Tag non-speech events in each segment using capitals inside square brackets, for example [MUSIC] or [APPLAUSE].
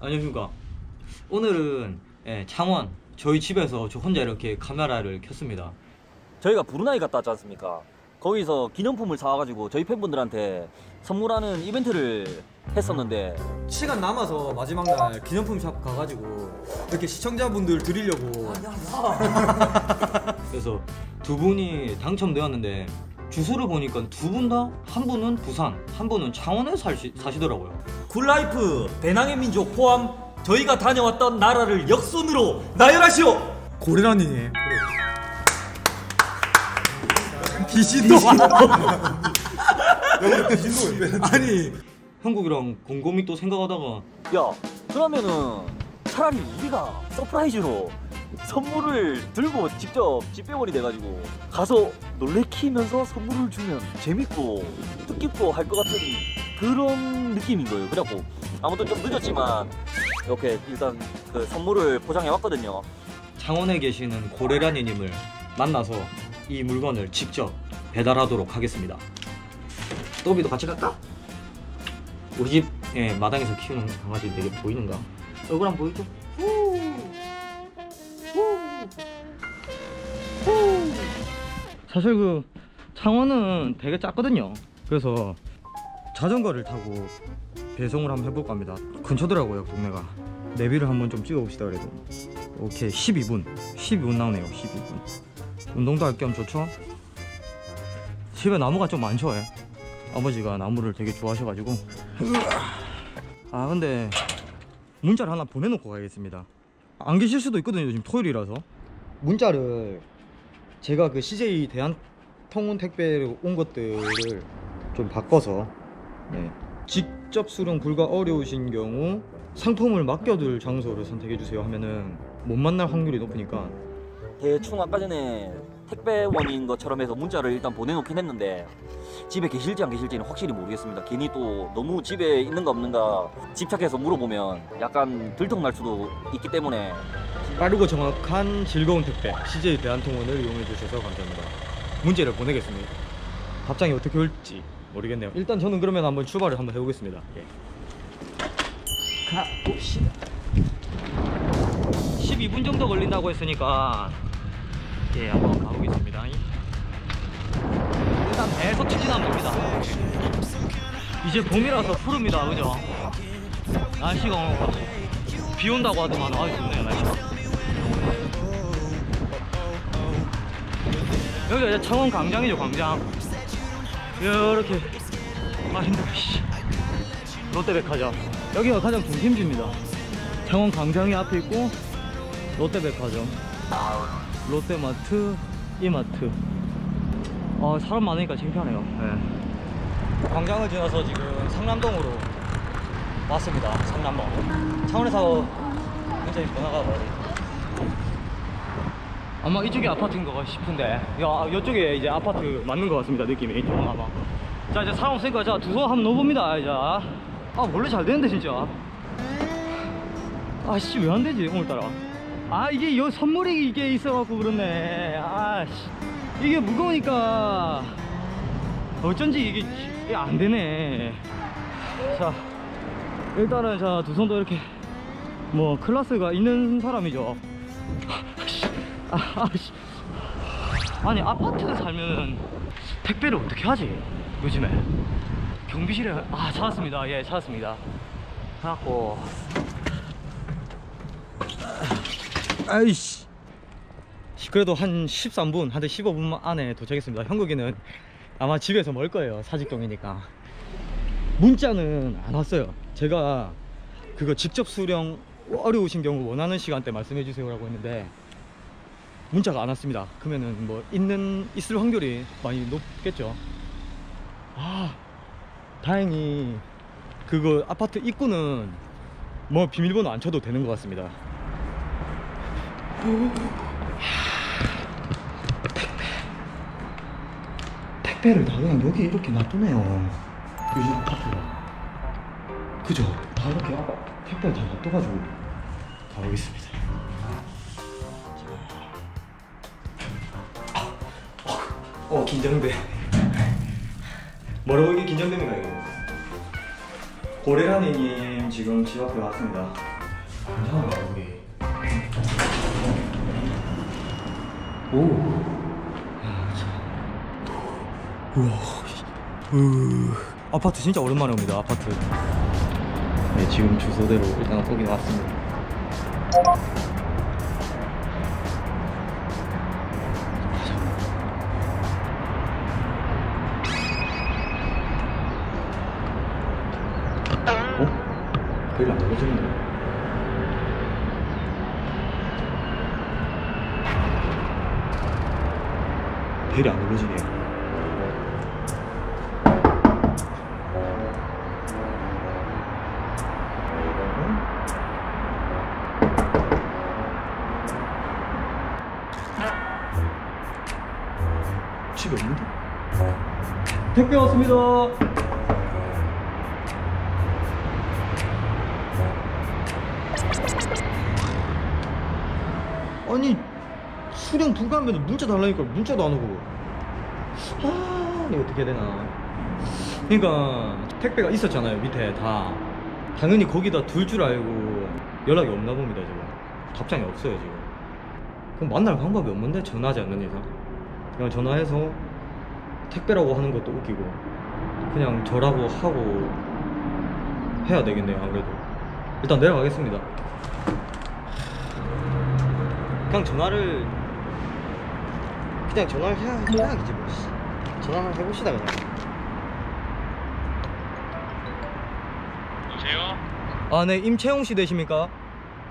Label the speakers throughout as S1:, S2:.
S1: 안녕하십니까. 오늘은 예, 창원 저희 집에서 저 혼자 이렇게 카메라를 켰습니다.
S2: 저희가 브루나이 갔다 왔지 않습니까? 거기서 기념품을 사와가지고 저희 팬분들한테 선물하는 이벤트를 했었는데
S3: 시간 남아서 마지막 날 기념품 샵 가가지고 이렇게 시청자분들 드리려고 [LAUGHS]
S1: 그래서 두 분이 당첨되었는데 주소를 보니까 두 분 다 한 분은 부산, 한 분은 창원에 사시, 사시더라고요.
S4: 굴라이프 배낭의 민족 포함 저희가 다녀왔던 나라를 역순으로 나열하시오.
S3: 고래라니 귀신도 아니.
S1: 형국이랑 곰곰이 또 생각하다가
S2: 야 그러면은 차라리 우리가 서프라이즈로 선물을 들고 직접 집배원이 돼가지고 가서 놀래키면서 선물을 주면 재밌고 뜻깊고 할 것 같은 그런 느낌인 거예요. 그래갖고 아무튼 좀 늦었지만 이렇게 일단 그 선물을 포장해 왔거든요.
S1: 창원에 계시는 고래라니님을 만나서 이 물건을 직접 배달하도록 하겠습니다. 또비도 같이 갈까? 우리 집 예, 마당에서 키우는 강아지 되게 보이는가? 얼굴 안 보이죠? 사실 그 창원은 되게 작거든요. 그래서 자전거를 타고 배송을 한번 해볼까 합니다. 근처더라고요, 동네가. 내비를 한번 좀 찍어봅시다, 그래도. 오케이, 12분. 12분 나오네요, 12분. 운동도 할 겸 좋죠? 집에 나무가 좀 많죠, 예? 아버지가 나무를 되게 좋아하셔가지고. 아, 근데 문자를 하나 보내놓고 가야겠습니다. 안 계실 수도 있거든요, 지금 토요일이라서. 문자를 제가 그 CJ 대한통운 택배로 온 것들을 좀 바꿔서 네. 직접 수령 불가 어려우신 경우 상품을 맡겨둘 장소를 선택해 주세요 하면은 못 만날 확률이 높으니까
S2: 대충 아까 전에 택배원인 것처럼 해서 문자를 일단 보내놓긴 했는데 집에 계실지 안 계실지는 확실히 모르겠습니다. 괜히 또 너무 집에 있는가 없는가 집착해서 물어보면 약간 들통날 수도 있기 때문에
S1: 빠르고 정확한 즐거운 택배 CJ 대한통운을 이용해 주셔서 감사합니다. 문제를 보내겠습니다. 답장이 어떻게 올지 모르겠네요. 일단 저는 그러면 한번 출발을 한번 해보겠습니다. 예. 가봅시다. 12분 정도 걸린다고 했으니까 예 한번. 일단 계속 추진하면 됩니다. 이제 봄이라서 푸릅니다, 그죠? 날씨가 오늘 비 온다고 하더만 아주 좋네요 날씨가. 여기가 이제 창원 광장이죠 광장. 이렇게 아 힘들어 씨. 롯데백화점 여기가 가장 중심지입니다. 창원 광장이 앞에 있고 롯데백화점, 롯데마트, 이마트. 아 사람 많으니까 창피하네요. 네. 광장을 지나서 지금 상남동으로 왔습니다. 상남동. 창원에서 굉장히 번화가 말이 아마 이쪽이 아파트인 것 싶은데 야 이쪽에 이제 아파트 맞는 것 같습니다 느낌이 좀 아마 자 이제 사람 없으니까 자두손 한번 넣어봅니다 이제 아 원래 잘 되는데 진짜 아씨 왜 안 되지 오늘따라 아 이게 요 선물이 이게 있어갖고 그렇네 아씨 이게 무거우니까 어쩐지 이게, 이게 안 되네. 자 일단은 자 두 손도 이렇게 뭐 클래스가 있는 사람이죠. 아, 아씨. 아니 아파트에 살면 택배를 어떻게 하지? 요즘에. 경비실에 아 찾았습니다. 예 찾았습니다. 찾았고. 아이씨 그래도 한 13분 한 15분 안에 도착했습니다 형국이는 아마 집에서 멀 거예요 사직동이니까 문자는 안 왔어요 제가 그거 직접 수령 어려우신 경우 원하는 시간대 말씀해 주세요 라고 했는데 문자가 안 왔습니다. 그러면은 뭐 있는 있을 확률이 많이 높겠죠. 아 다행히 그거 아파트 입구는 뭐 비밀번호 안 쳐도 되는 것 같습니다. 택배. 를 다 그냥 여기 이렇게 놔두네요. 요즘 아파트가. 그죠? 다 이렇게 택배를 다 놔둬가지고 가보겠습니다. 어 긴장돼 뭐라고 이게 긴장됩니다 이거 고래라니님 지금 집 앞에 왔습니다. 괜찮은가 우리? 오. 우와. 으. 아파트 진짜 오랜만에 옵니다. 아파트. 네 지금 주소대로 일단 오긴 왔습니다. 어? 별로 안 걸려지는데. 벨이 안 눌러지네요. 택배 왔습니다. 아니 수령 불가하면 문자 달라니까 문자도 안 오고. 아 이거 어떻게 해야 되나. 그러니까 택배가 있었잖아요 밑에 다. 당연히 거기다 둘 줄 알고 연락이 없나 봅니다 지금. 답장이 없어요 지금. 그럼 만날 방법이 없는데 전화하지 않는 이상? 그냥 전화해서 택배라고 하는 것도 웃기고 그냥 저라고 하고 해야 되겠네요 아무래도 일단 내려가겠습니다 그냥 전화를 그냥 전화를 해야 해야겠지 뭐 씨. 전화 한번 해봅시다 그냥
S5: 여보세요?
S1: 아네 임채용 씨 되십니까?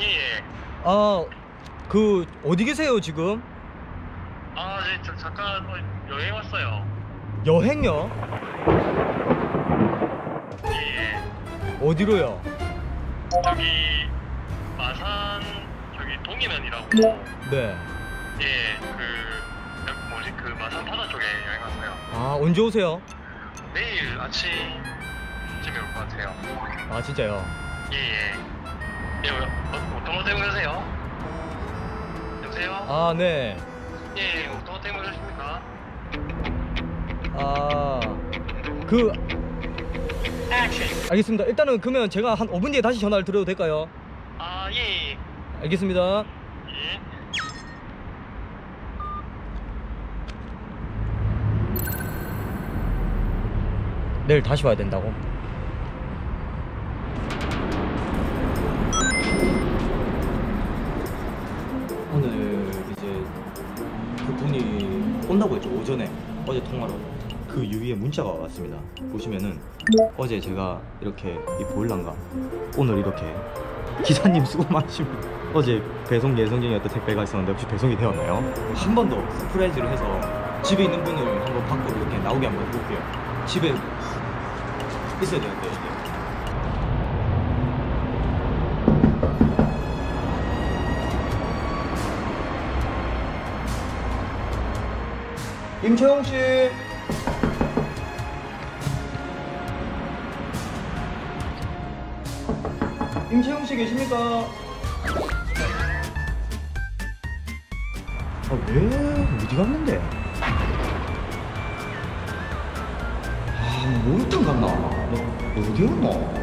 S5: 예, 예.
S1: 아그 어디 계세요 지금?
S5: 아, 네, 저 잠깐 어, 여행 왔어요.
S1: 여행요?
S5: 예, 예.
S1: 어디로요?
S5: 저기 마산 저기 동해면이라고.
S1: 네.
S5: 예, 그 여기 뭐지 그 마산 바다 쪽에 여행 왔어요.
S1: 아 언제 오세요?
S5: 내일 아침쯤에 올 것 같아요.
S1: 아 진짜요?
S5: 예, 예. 예, 어, 어떤 거 때문에 그러세요? 여보세요?
S1: 아 네.
S5: 예, 어떤 거 때문에 그러십니까?
S1: 아 그 알겠습니다. 일단은 그러면 제가 한 5분 뒤에 다시 전화를 드려도 될까요?
S5: 아, 예, 예.
S1: 알겠습니다.
S5: 예.
S1: 내일 다시 와야 된다고? 오늘 이제 그분이 온다고 했죠 오전에 어제 통화로 그 유위에 문자가 왔습니다 보시면은 어제 제가 이렇게 이 보일란가 오늘 이렇게 기사님 수고 많으십니다 어제 배송 예정 중이었던 택배가 있었는데 혹시 배송이 되었나요? 한 번 더 surprise를 해서 집에 있는 분을 한번 밖으로 이렇게 나오게 한번 해볼게요 집에 있어야 되는데 이게 임채용 씨. 임채용 씨 계십니까? 아, 왜? 어디 갔는데? 아, 목욕탕 갔나? 너 어디 갔나?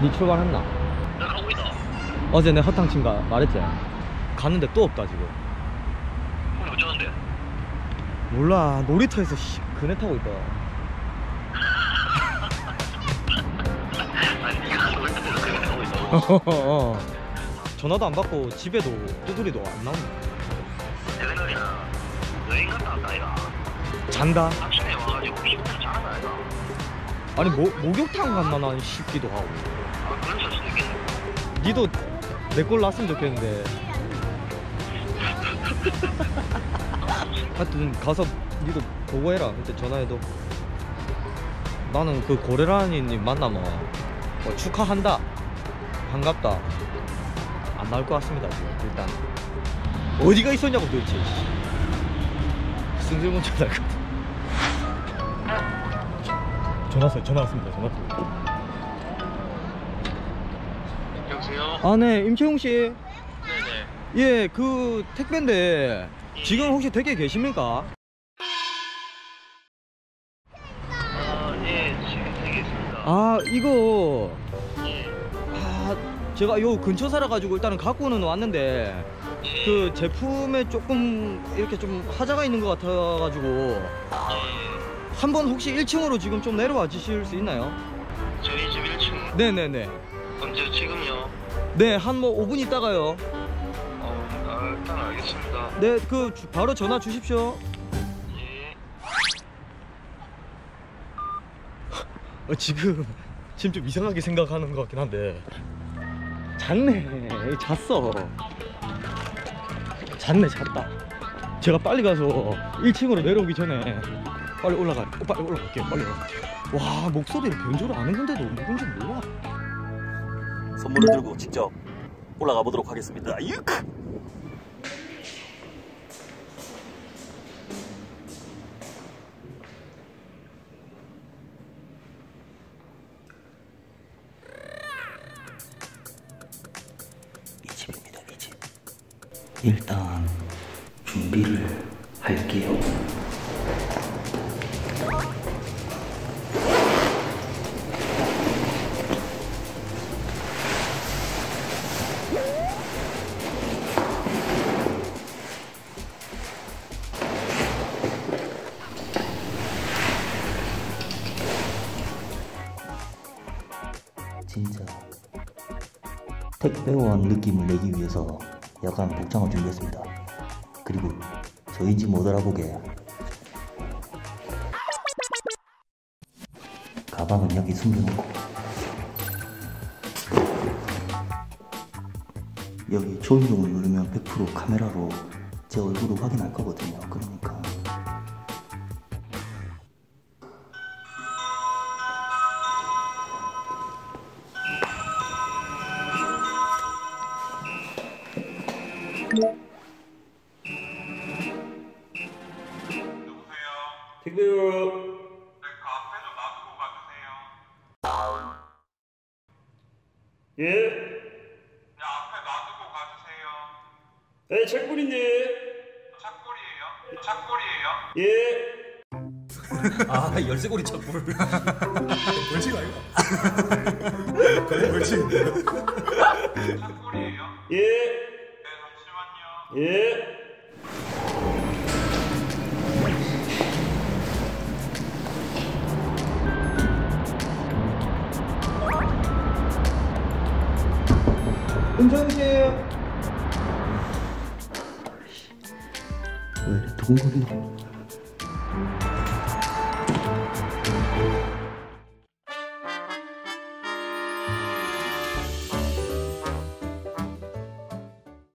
S1: 니 출발했나?
S5: 나 가고 있다.
S1: 어제 내 허탕 친 가 말했지? 갔는데 또 없다 지금.
S5: 오늘 어쩌는데?
S1: 몰라 놀이터에서 씨, 그네 타고 있다.
S5: 아니, 네가 놀 때도 그렇게 하고 있어. [LAUGHS]
S1: 어. 전화도 안 받고 집에도 두드리도 안 나온다.
S5: 내 생각에는 여행 갔다 왔다, 이가.
S1: 잔다.
S5: 아침에 와가지고 피부터 자는 아이가.
S1: 아니 뭐 목욕탕 갔나 난 싶기도 하고.
S5: 아, 그랬을 수도 있겠네.
S1: 니도 내꼴 났으면 좋겠는데. [LAUGHS] 하여튼 가서 니도 보고 해라. 그때 전화해도. 나는 그 고래라니님 만나면 뭐 축하한다. 반갑다. 안 나올 것 같습니다 지금 일단 어디가 있었냐고 도대체 승질문 전화 것 같아 전화 왔어요 전화 왔습니다 전화 왔습니다
S5: 여보세요?
S1: 아 네 임채용 씨
S5: 네네.
S1: 예, 그 택배인데 지금 혹시 댁에 계십니까?
S5: 아, 예, 지금 되게 있습니다.
S1: 아, 이거
S5: 예.
S1: 아, 제가 요 근처 살아 가지고 일단은 갖고는 왔는데
S5: 예.
S1: 그 제품에 조금 이렇게 좀 하자가 있는 것 같아 가지고
S5: 예.
S1: 한번 혹시 1층으로 지금 좀 내려와 주실 수 있나요?
S5: 저희 집 1층.
S1: 네, 네, 네.
S5: 언제 지금요?
S1: 네, 한 뭐 5분 있다가요.
S5: 어, 아, 일단 알겠습니다.
S1: 네, 그 주- 바로 전화 주십시오.
S5: 예.
S1: 어, 지금 지금 좀 이상하게 생각하는 것 같긴 한데 잤네 잤어 잤네 잤다 제가 빨리 가서 1층으로 내려오기 전에 빨리 올라가 어, 빨리 올라갈게요 빨리 올라갈게요 와 목소리를 변조를 안 했는데도 누군지 몰라
S2: 선물을 들고 직접 올라가 보도록 하겠습니다. 유크!
S6: 이 집입니다, 이 집. 일단 준비를 할게요. 택배원 느낌을 내기 위해서 약간 복장을 준비했습니다. 그리고 저인지 못 알아보게 가방은 여기 숨겨놓고 여기 초인종을 누르면 100% 카메라로 제 얼굴을 확인할 거거든요. 그러니까
S3: 예.
S7: 야, 앞에 놔두고 가주세요.
S3: 네, 책불인데.
S7: 착골이에요? 착골이에요?
S3: 예.
S4: 아 열쇠고리 착불.
S3: 벌칙 아이가? 거의 벌칙인데.
S7: 착골이에요?
S3: 예.
S7: 네, 잠시만요.
S3: 예.
S6: 씨왜 이렇게 두근거리노?